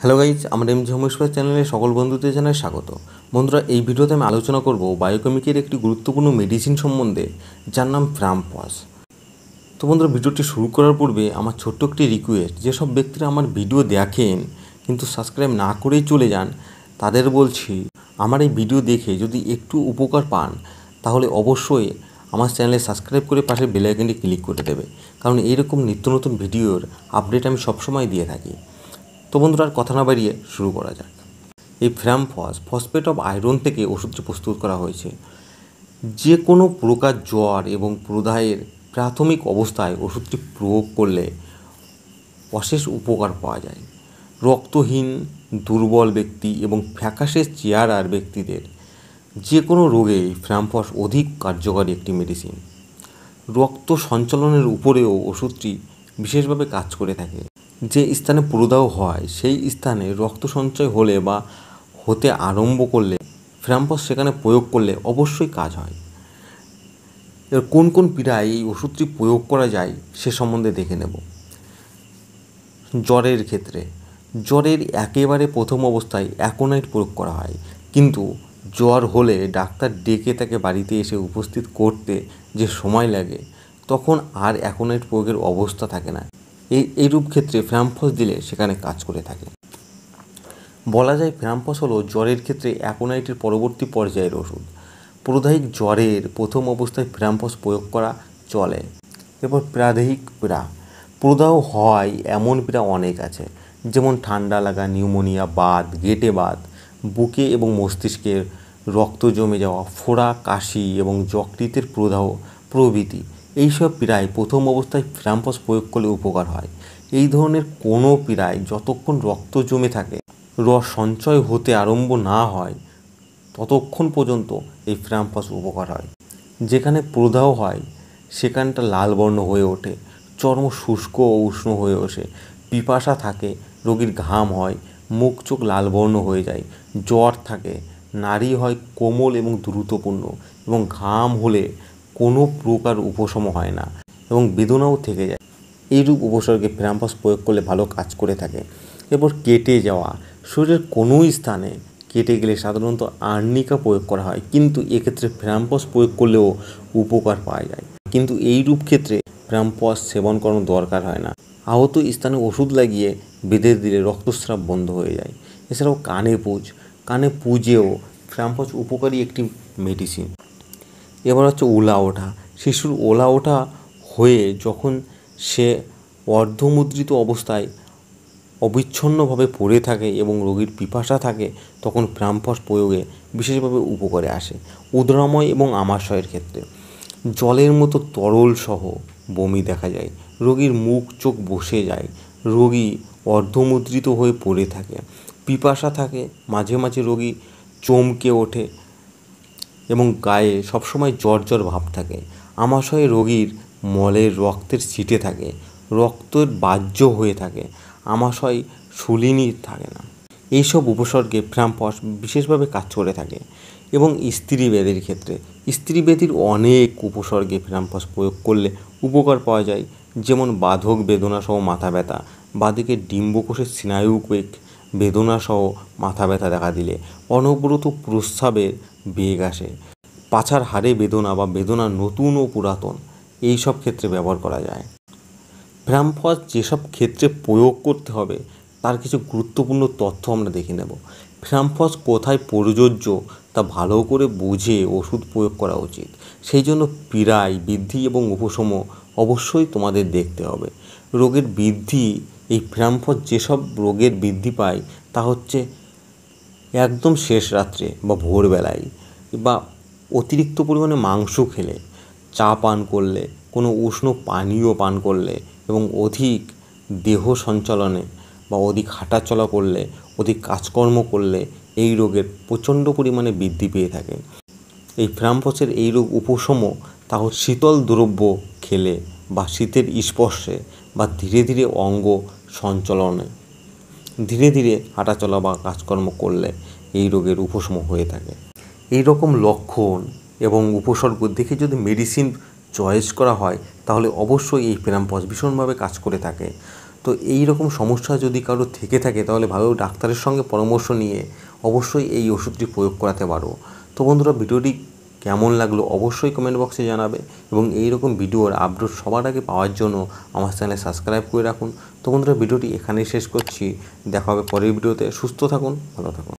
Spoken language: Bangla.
হ্যালো গাইজ, আমার এম হোমেশ্বর চ্যানেলে সকল বন্ধুদের জানাই স্বাগত। বন্ধুরা, এই ভিডিওতে আমি আলোচনা করব বায়োকেমিকের একটি গুরুত্বপূর্ণ মেডিসিন সম্বন্ধে, যার নাম ফ্রামপস তো বন্ধুরা, ভিডিওটি শুরু করার পূর্বে আমার ছোট্ট একটি রিকোয়েস্ট যেসব ব্যক্তিরা আমার ভিডিও দেখেন, কিন্তু সাবস্ক্রাইব না করেই চলে যান, তাদের বলছি, আমার এই ভিডিও দেখে যদি একটু উপকার পান, তাহলে অবশ্যই আমার চ্যানেলে সাবস্ক্রাইব করে পাশে বেল আইকনটি ক্লিক করে দেবে। কারণ এইরকম নিত্য নতুন ভিডিওর আপডেট আমি সবসময় দিয়ে থাকি। তো বন্ধুরা, আর কথা না বাড়িয়ে শুরু করা যাক। এই ফ্র্যামফস, ফসফেট অফ আয়রন থেকে ওষুধটি প্রস্তুত করা হয়েছে। যে কোনো প্রকার জ্বর এবং প্রদাহের প্রাথমিক অবস্থায় ওষুধটি প্রয়োগ করলে অশেষ উপকার পাওয়া যায়। রক্তহীন, দুর্বল ব্যক্তি এবং ফ্যাকাশে চেয়ারার ব্যক্তিদের যে কোনো রোগেই ফ্র্যামফস অধিক কার্যকরী একটি মেডিসিন রক্ত সঞ্চালনের উপরেও ওষুধটি বিশেষভাবে কাজ করে থাকে। যে স্থানে প্রদাহ হয়, সেই স্থানে রক্ত সঞ্চয় হলে বা হতে আরম্ভ করলে ফ্র্যাম্পস সেখানে প্রয়োগ করলে অবশ্যই কাজ হয়। এর কোন কোন পীড়ায় এই ওষুধটি প্রয়োগ করা যায়, সে সম্বন্ধে দেখে নেব। জ্বরের ক্ষেত্রে, জ্বরের একেবারে প্রথম অবস্থায় অ্যাকোনাইট প্রয়োগ করা হয়। কিন্তু জ্বর হলে ডাক্তার ডেকে তাকে বাড়িতে এসে উপস্থিত করতে যে সময় লাগে, তখন আর অ্যাকোনাইট প্রয়োগের অবস্থা থাকে না। এই এইরূপ ক্ষেত্রে ফ্রামফস দিলে সেখানে কাজ করে থাকে। বলা যায় ফ্রামফস হলো জ্বরের ক্ষেত্রে অ্যাকোনাইটের পরবর্তী পর্যায়ের ওষুধ। প্রদাহিক জ্বরের প্রথম অবস্থায় ফ্রামফস প্রয়োগ করা চলে। এরপর প্রাদেহিক পীড়া। প্রদাহ হয় এমন পীড়া অনেক আছে, যেমন ঠান্ডা লাগা, নিউমোনিয়া বাত গেটে বাত বুকে এবং মস্তিষ্কের রক্ত জমে যাওয়া, ফোড়া, কাশি এবং যকৃতের প্রদাহ প্রভৃতি। এইসব পীড়ায় প্রথম অবস্থায় ফ্রাম্পস প্রয়োগ করলে উপকার হয়। এই ধরনের কোনো পীড়ায় যতক্ষণ রক্ত জমে থাকে, রস সঞ্চয় হতে আরম্ভ না হয়, ততক্ষণ পর্যন্ত এই ফ্রাম্পাস উপকার হয়। যেখানে প্রদাহ হয়, সেখানটা লাল বর্ণ হয়ে ওঠে, চর্ম শুষ্ক ও উষ্ণ হয়ে ওঠে, পিপাসা থাকে, রোগীর ঘাম হয়, মুখ চোখ লাল বর্ণ হয়ে যায়, জ্বর থাকে, নারী হয় কোমল এবং দ্রুতপূর্ণ এবং ঘাম হলে কোনো প্রকার উপশম হয় না এবং বেদনাও থেকে যায়। এইরূপ উপসর্গে ফ্রাম্পাস প্রয়োগ করলে ভালো কাজ করে থাকে। এরপর কেটে যাওয়া। শরীরের কোনো স্থানে কেটে গেলে সাধারণত আর্নিকা প্রয়োগ করা হয়। কিন্তু এক্ষেত্রে ফ্রাম্পস প্রয়োগ করলেও উপকার পাওয়া যায়। কিন্তু এইরূপ ক্ষেত্রে ফ্রাম্পস সেবন করানো দরকার হয় না। আহত স্থানে ওষুধ লাগিয়ে বেঁধে দিলে রক্তস্রাব বন্ধ হয়ে যায়। এছাড়াও কানে পুজ। কানে পুজেও ফ্রাম্পস উপকারী একটি মেডিসিন এবার হচ্ছে ওলা ওঠা। শিশুর ওলা ওঠা হয়ে যখন সে অর্ধমুদ্রিত অবস্থায় অবিচ্ছন্নভাবে পড়ে থাকে এবং রোগীর পিপাসা থাকে, তখন ফ্রামফস প্রয়োগে বিশেষভাবে উপকারে আসে। উদ্রাময় এবং আমাশয়ের ক্ষেত্রে। জলের মতো তরল সহ বমি দেখা যায়। রোগীর মুখ, চোখ বসে যায়। রোগী অর্ধমুদ্রিত হয়ে পড়ে থাকে। পিপাসা থাকে। মাঝে মাঝে রোগী চমকে ওঠে। এবং গায়ে সবসময় জ্বর জ্বর ভাব থাকে। আমাশয় রোগীর মলের রক্তের ছিটে থাকে, রক্তের বাহ্য হয়ে থাকে, আমাশয় শুলিনি থাকে না। এইসব উপসর্গে ফ্রাম্পস বিশেষভাবে কাজ করে থাকে এবং স্ত্রী ব্যাধির ক্ষেত্রে। স্ত্রী ব্যাধির অনেক উপসর্গে ফ্রাম্পস প্রয়োগ করলে উপকার পাওয়া যায়, যেমন বাধক বেদনা সহ মাথা ব্যথা, বাদিকে ডিম্বকোষের স্নায়ুবেগ বেদনা সহ মাথা ব্যথা দেখা দিলে। অনবরত প্রস্রাবের বেগ আসে। পাছার হারে বেদনা বা বেদনা নতুন ও পুরাতন এই সব ক্ষেত্রে ব্যবহার করা যায়। ফ্রামফস যেসব ক্ষেত্রে প্রয়োগ করতে হবে, তার কিছু গুরুত্বপূর্ণ তথ্য আমরা দেখে নেব। ফ্রামফস কোথায় প্রযোজ্য, তা ভালো করে বুঝে ওষুধ প্রয়োগ করা উচিত। সেই জন্য পীড়ায় বৃদ্ধি এবং উপশম অবশ্যই তোমাদের দেখতে হবে। রোগের বৃদ্ধি এই ফ্রামফস যেসব রোগের বৃদ্ধি পায়, তা হচ্ছে একদম শেষ রাত্রে বা ভোরবেলায় বা অতিরিক্ত পরিমাণে মাংস খেলে, চা পান করলে, কোনো উষ্ণ পানীয় পান করলে এবং অধিক দেহ সঞ্চালনে বা অধিক হাঁটাচলা করলে, অধিক কাজকর্ম করলে এই রোগের প্রচণ্ড পরিমাণে বৃদ্ধি পেয়ে থাকে। এই ফ্রামফসের এই রোগ উপশম, তা শীতল দ্রব্য খেলে বা শীতের স্পর্শে বা ধীরে ধীরে অঙ্গ সঞ্চালনে। ধীরে ধীরে হাঁটাচলা বা কাজকর্ম করলে এই রোগের উপশম হয়ে থাকে। এই রকম লক্ষণ এবং উপসর্গ দেখে যদি মেডিসিন চয়েস করা হয়, তাহলে অবশ্যই এই ফেরাম্পস ভীষণভাবে কাজ করে থাকে। তো এই রকম সমস্যা যদি কারও থেকে থাকে, তাহলে ভালো ডাক্তারের সঙ্গে পরামর্শ নিয়ে অবশ্যই এই ওষুধটি প্রয়োগ করাতে পারো। তো বন্ধুরা, ভিডিওটি কেমন লাগল অবশ্যই কমেন্ট বক্সে জানাবে এবং এই রকম ভিডিওর আপডেট সবার আগে পাওয়ার জন্য আমার চ্যানেলে সাবস্ক্রাইব করে রাখুন। তো বন্ধুরা ভিডিওটি এখানেই শেষ করছি। দেখা হবে পরের ভিডিওতে সুস্থ থাকুন, ভালো থাকুন।